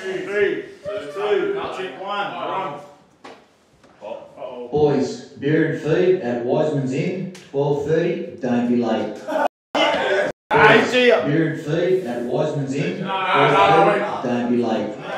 Three, check one, wrong. Boys, beer and feed at Wiseman's Inn, twelve thirty. Don't be late. Ya. Beer and feed at Wiseman's Inn, twelve thirty. Don't be late.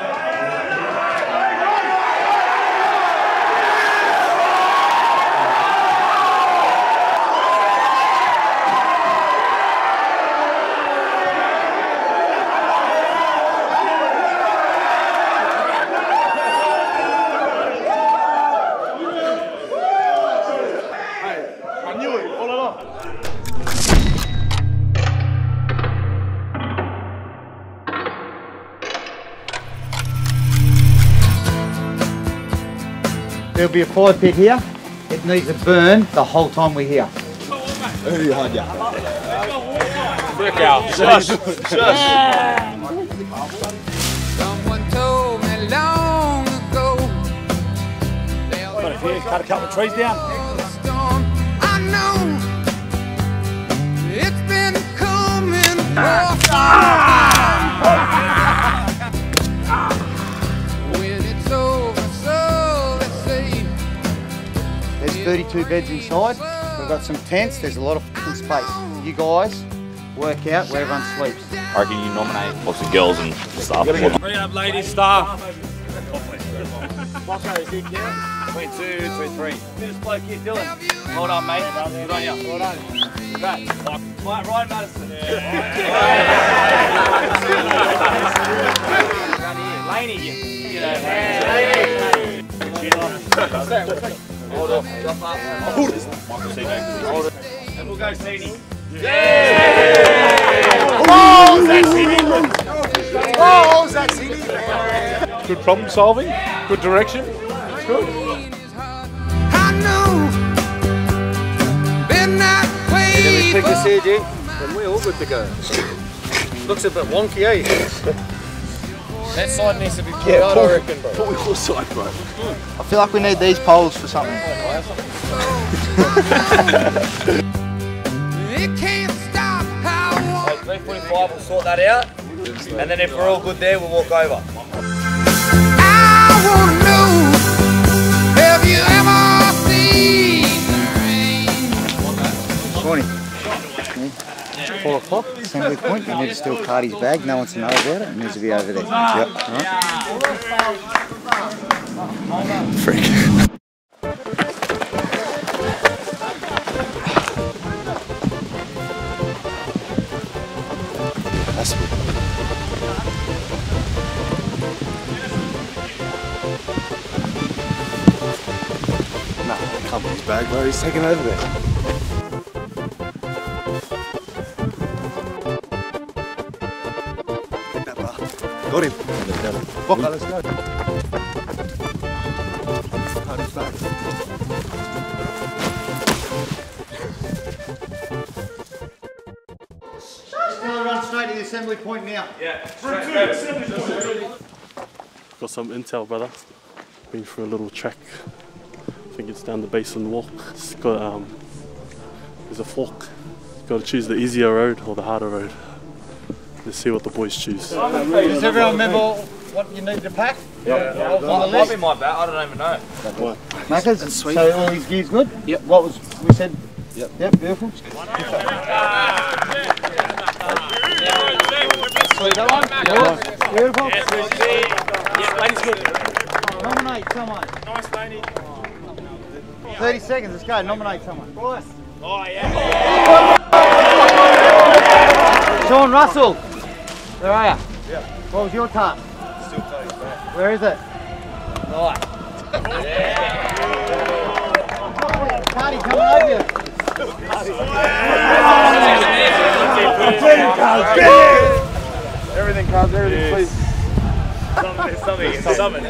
There'll be a fire pit here. It needs to burn the whole time we're here. Someone told me long ago. Cut a couple of trees down. Storm, I know it's been coming ah! for 32 beds inside. We've got some tents. There's a lot of fucking space. You guys work out where everyone sleeps. I reckon you nominate lots of girls and stuff. Bring up ladies staff. Between two, between three. This bloke here, Dylan. Well done, mate. Good on you. Well done. Great. Right, Ryan Matterson. Down here. Laney, you. You know, Hold up. Drop up. Michael Seaman. And we'll go Seedy. Good problem solving, good direction. I know. Been that way. Pick this for- here, G. Then we're all good to go. Looks a bit wonky, eh? That side needs to be pulled out, I reckon, bro. Put your side, bro. I feel like we need these poles for something. It can't stop how I want. 345, we'll sort that out. And then if we're all good there, we'll walk over. I wanna know, have you ever seen the rain? Morning. Four o'clock, assembly point. You need to steal Cardi's bag. No one's to know about it. It needs to be over there. Yep. That's good. Nah, I can't put his bag, bro. He's taking over there. Bar. Got him. Boca, let's go. Cut his bag. Still run straight to assembly point. Got some intel, brother. Been for a little trek. I think it's down the Basin Walk. It's got um, there's a fork. Got to choose the easier road or the harder road. Let's see what the boys choose. Does everyone remember what you need to pack? Yeah. On the Might be my bat, I don't even know. What? Macca's. So all these gears good? Yep. What was we said? Yep. Yep. Beautiful. Sweet, that one. Beautiful. Yeah, ladies good. Nominate someone. Nice, Laney. 30 seconds. Let's go. Nominate someone. Bryce. Oh, yeah. Sean Russell. Where are you? Yeah. What was your time? Still Where is it? Right. Cardi coming over you. Everything, cuz, everything, please. Something, something, something.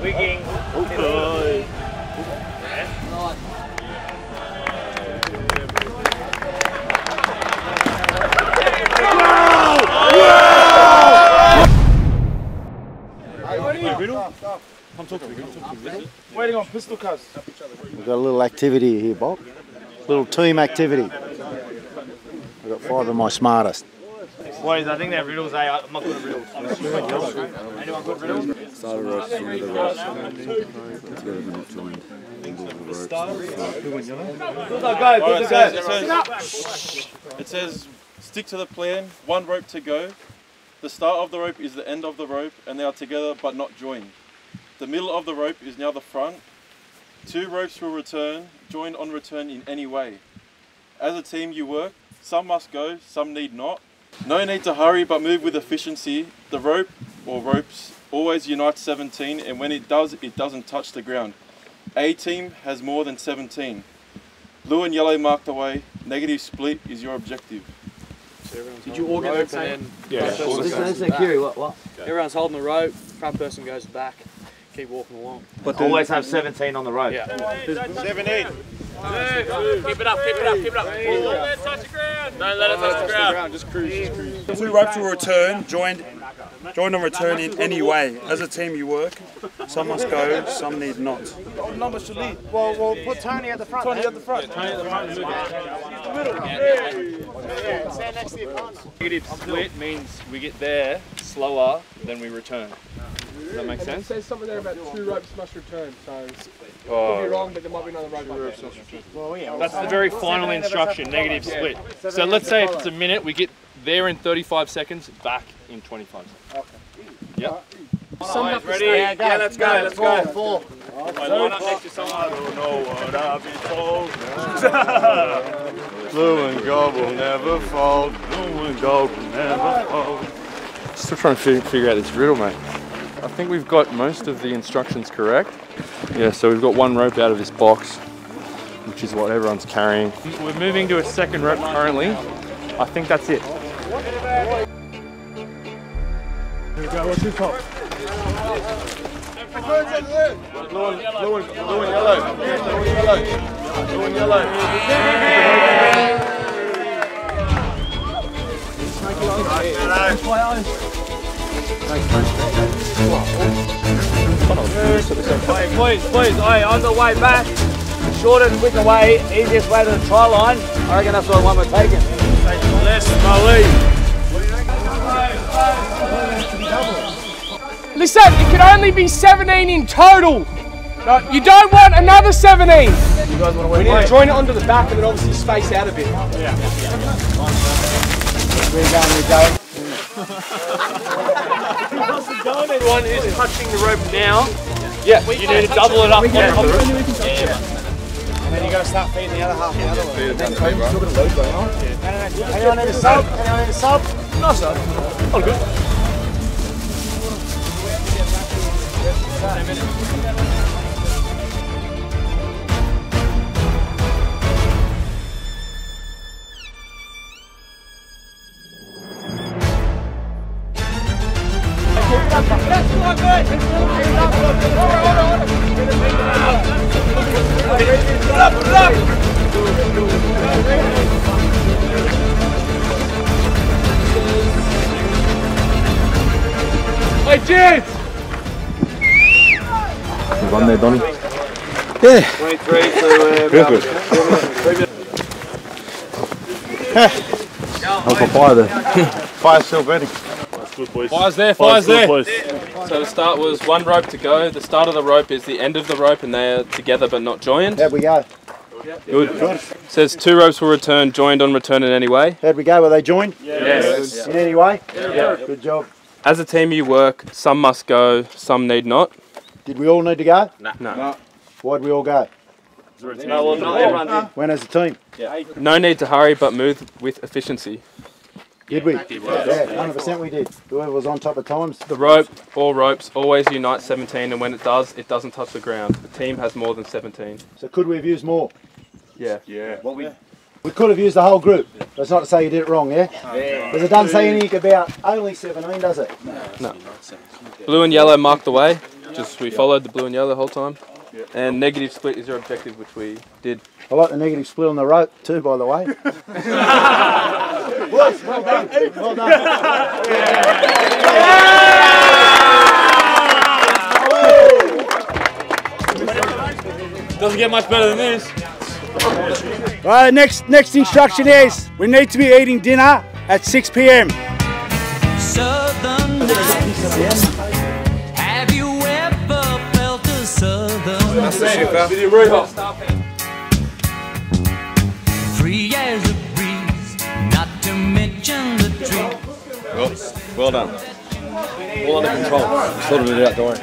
Wigging. Oh, oh, oh. Waiting on pistol cuz. We've got a little activity here, Bob. Little team activity. I've got five of my smartest. Boys, I think they're riddles, eh? I'm not good at riddles. Anyone good at riddles? Start a rope, swing of the rope. Together but not joined. Angle of the rope. It, says, it says, stick to the plan, one rope to go. The start of the rope is the end of the rope, and they are together but not joined. The middle of the rope is now the front. Two ropes will return, joined on return in any way. As a team, you work. Some must go, some need not. No need to hurry, but move with efficiency. The rope or ropes always unite 17, and when it does, it doesn't touch the ground. A team has more than 17. Blue and yellow mark the way. Negative split is your objective. Did you all get that same? Everyone's holding the rope, front person goes back, keep walking along. But always have 17 on the rope. Yeah. 17. Keep it up, keep it up, keep it up. Don't let it touch the ground. Don't let it touch the ground. Just cruise, just cruise. Two ropes will return, joined, joined and return in any way. As a team, you work. Some must go, some need not. Numbers to lead. Well, we'll put Tony at the front. Tony at the front. Negative split means we get there slower than we return. Does that make It sense? says something there about two ropes must return, so could be Oh, wrong, but there might be another rope. up that's the very final instruction, negative split. So let's say if it's a minute, we get there in 35 seconds, back in 25 seconds. Yep. Some have to Ready? stay- Yeah, let's go, let's go. Four. I line up next to someone. I don't know what I've been told. Blue and gold will never fold. Blue and gold will never fold. Still trying to figure out this riddle, mate. I think we've got most of the instructions correct. Yeah, so we've got one rope out of this box, which is what everyone's carrying. We're moving to a second rope currently. I think that's it. Please, please, hey, on the way back, shortest, quicker way, easiest way to the try line. I reckon that's the one we're taking. Less Listen, it can only be 17 in total. No, you don't want another 17. You guys want to we need to join it onto the back and then obviously space out a bit. Yeah. We're going, we're going. Everyone who's touching the rope now, yeah, you need to double it up on top of it. And then you got to start feeding the other half the other way. Anyone need a sub? Anyone need a sub? No, sir. All good. There, Donny. 23 to Perfect. I'll go fire there. Fire still burning. Good boys. Fire's there, Fire's fire's there. boys. So the start was one rope to go. The start of the rope is the end of the rope, and they are together but not joined. There we go. Good. Says two ropes will return, joined on return in any way. How'd we go? Were they joined? Yes. In any way? Yeah. Good job. As a team, you work. Some must go, some need not. Did we all need to go? No. Why'd we all go? No, well, not everyone When as a team? No need to hurry, but move with efficiency. Did we? Yeah, 100% we did. Whoever was on top of times. The rope all ropes always unite 17, and when it does, it doesn't touch the ground. The team has more than 17. So could we have used more? Yeah. Yeah. What we We could have used the whole group. That's not to say you did it wrong, yeah? Because it doesn't say anything about only 17, does it? No. Blue and yellow mark the way. Just we followed the blue and yellow the whole time. And negative split is your objective, which we did. I like the negative split on the rope too, by the way. Boys, well done. Well done. Doesn't get much better than this. Right, next next instruction is we need to be eating dinner at 6 p.m. Southern That's it, night? Video Roy. Free as a breeze, not to mention the tree. Well, well done. All under control. Sorted it out, don't worry.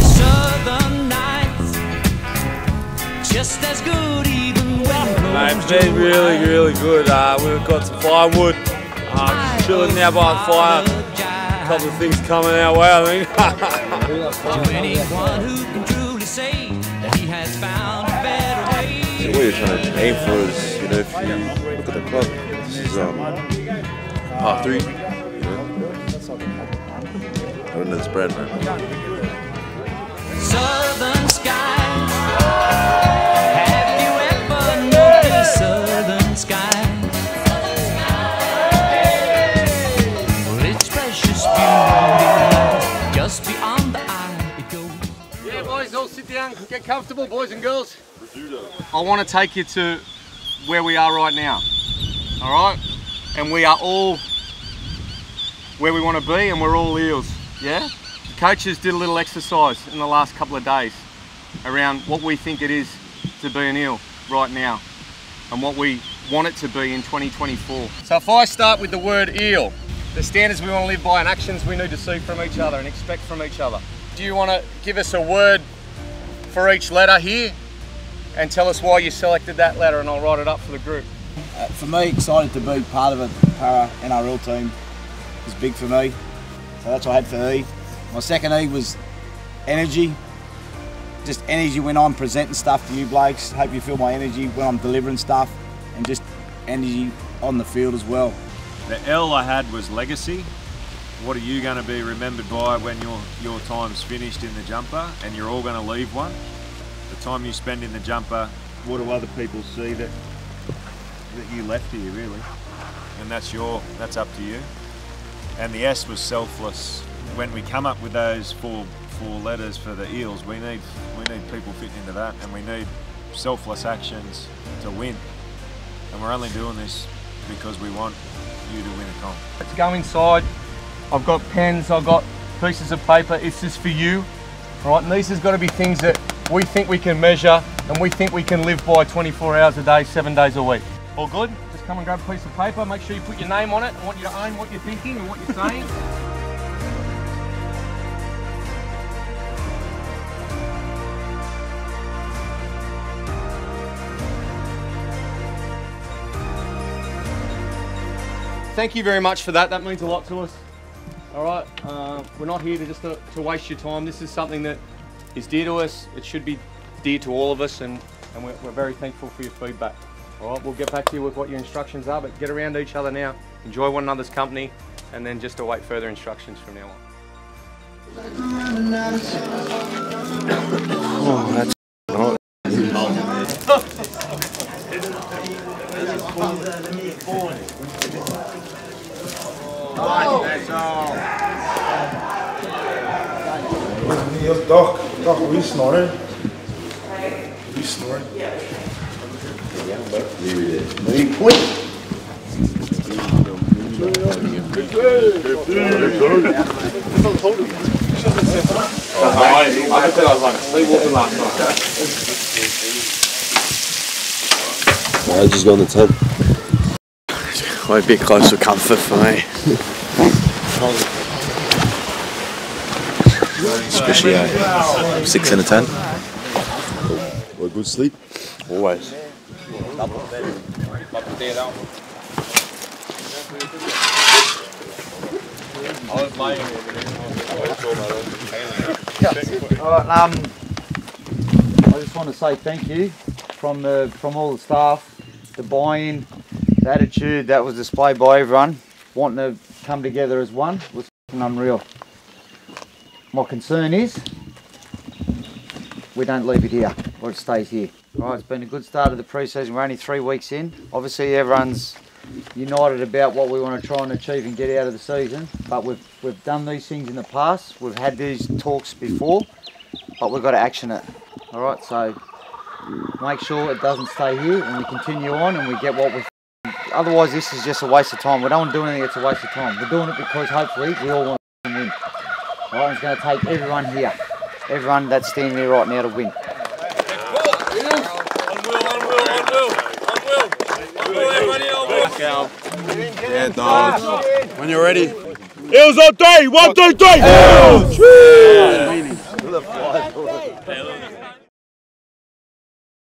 Southern nights, just as good even when Mate, it's been really, really good. Uh, we've got some firewood. Uh, chilling now by the fire. A couple of things coming our way, I think. to anyone who can truly say that he has found a better way. So what you're trying to aim for is, you know, if you look at the club, this is um, par three. You know? I don't know the spread, man. Southern skies. Down, get comfortable, boys and girls. I want to take you to where we are right now. All right? And we are all where we want to be and we're all eels. Yeah? The coaches did a little exercise in the last couple of days around what we think it is to be an eel right now and what we want it to be in 2024. So if I start with the word eel, the standards we want to live by and actions we need to see from each other and expect from each other. Do you want to give us a word for each letter here and tell us why you selected that letter and I'll write it up for the group. Uh, for me, excited to be part of a Parra NRL team is big for me. So that's what I had for E. My second E was energy. Just energy when I'm presenting stuff to you blokes. Hope you feel my energy when I'm delivering stuff and just energy on the field as well. The L I had was legacy. What are you going to be remembered by when your your time's finished in the jumper and you're all going to leave one? The time you spend in the jumper, what do other people see that that you left here really? And that's your that's up to you. And the S was selfless. When we come up with those four four letters for the eels, we need we need people fitting into that and we need selfless actions to win. And we're only doing this because we want you to win a comp. Let's go inside. I've got pens, I've got pieces of paper. It's just for you. Right, and these has got to be things that we think we can measure and we think we can live by 24 hours a day, seven days a week. All good? Just come and grab a piece of paper. Make sure you put your name on it. I want you to own what you're thinking and what you're saying. Thank you very much for that. That means a lot to us. All right, uh, we're not here to just to, to waste your time. This is something that is dear to us. It should be dear to all of us, and, and we're, we're very thankful for your feedback. All right, we'll get back to you with what your instructions are, but get around each other now. Enjoy one another's company, and then just await further instructions from now on. Oh, that's hot. Heel dag, dag, wie snoren? Wie snoren? Three point. I just got on the tent. Quite a bit close to comfort for me. Especially uh, six and a ten. Well, good sleep. Always. All right, um, I just want to say thank you from the from all the staff, the buy-in, the attitude that was displayed by everyone, wanting to come together as one was unreal. My concern is we don't leave it here or it stays here. All right, it's been a good start of the pre-season. We're only three weeks in. Obviously, everyone's united about what we want to try and achieve and get out of the season. But we've we've done these things in the past. We've had these talks before, but we've got to action it. All right, so make sure it doesn't stay here and we continue on and we get what we otherwise this is just a waste of time. We don't want to do anything that's a waste of time. We're doing it because hopefully we all want to win. Alright, it's going to take everyone here, everyone that's standing here right now to win. Yeah, dogs. When you're ready. Eels on three. One, two, three. Eels!